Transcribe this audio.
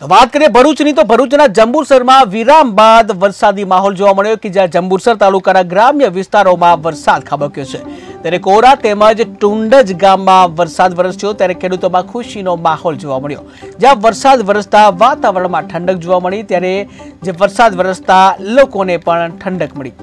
તો વાત કરીએ ભરૂચની, તો ભરૂચના જંબુસરમાં વિરામ બાદ વરસાદી માહોલ જોવા મળ્યો કે જ્યાં જંબુસર તાલુકાના ગ્રામ્ય વિસ્તારોમાં વરસાદ ખાબક્યો છે. ત્યારે કોરા તેમજ ટુંડજ ગામમાં વરસાદ વરસ્યો, ત્યારે ખેડૂતોમાં ખુશીનો માહોલ જોવા મળ્યો. જ્યાં વરસાદ વરસતા વાતાવરણમાં ઠંડક જોવા મળી, ત્યારે જે વરસાદ વરસતા લોકોને પણ ઠંડક મળી.